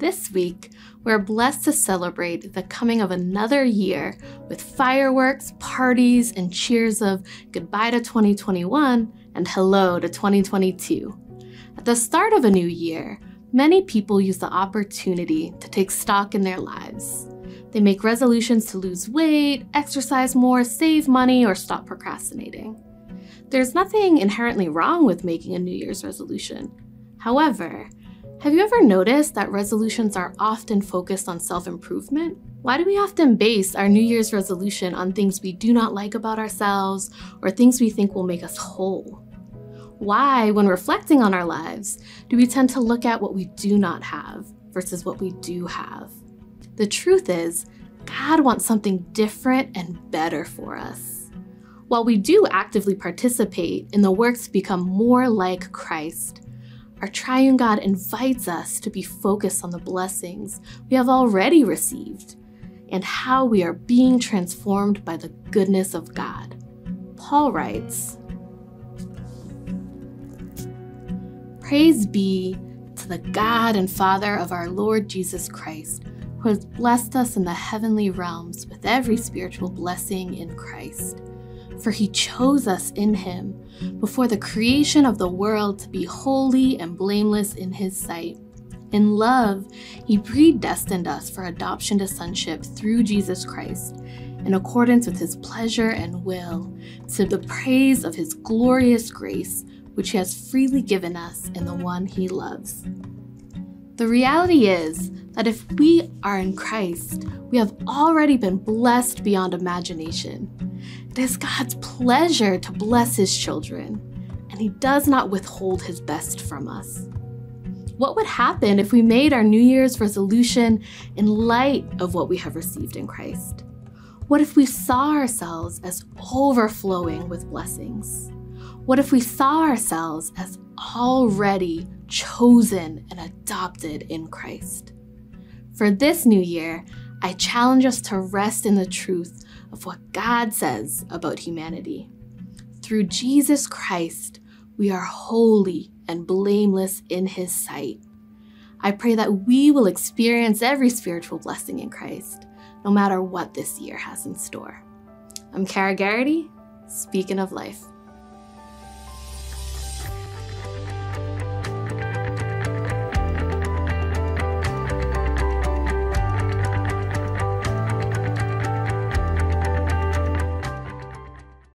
this week, we're blessed to celebrate the coming of another year with fireworks, parties, and cheers of goodbye to 2021 and hello to 2022. At the start of a new year, many people use the opportunity to take stock in their lives. They make resolutions to lose weight, exercise more, save money, or stop procrastinating. There's nothing inherently wrong with making a New Year's resolution. However, have you ever noticed that resolutions are often focused on self improvement? Why do we often base our New Year's resolution on things we do not like about ourselves or things we think will make us whole? Why, when reflecting on our lives, do we tend to look at what we do not have versus what we do have? The truth is, God wants something different and better for us. While we do actively participate in the work to become more like Christ, our triune God invites us to be focused on the blessings we have already received and how we are being transformed by the goodness of God. Paul writes Praise be to the God and Father of our Lord Jesus Christ, who has blessed us in the heavenly realms with every spiritual blessing in Christ for he chose us in him before the creation of the world to be holy and blameless in his sight. In love, he predestined us for adoption to sonship through Jesus Christ, in accordance with his pleasure and will, to the praise of his glorious grace, which he has freely given us in the one he loves. The reality is that if we are in Christ, we have already been blessed beyond imagination. It is God's pleasure to bless His children, and He does not withhold His best from us. What would happen if we made our New Year's resolution in light of what we have received in Christ? What if we saw ourselves as overflowing with blessings? What if we saw ourselves as already chosen and adopted in Christ? For this new year, I challenge us to rest in the truth of what God says about humanity. Through Jesus Christ, we are holy and blameless in His sight. I pray that we will experience every spiritual blessing in Christ, no matter what this year has in store. I'm Cara Garrity, speaking of life.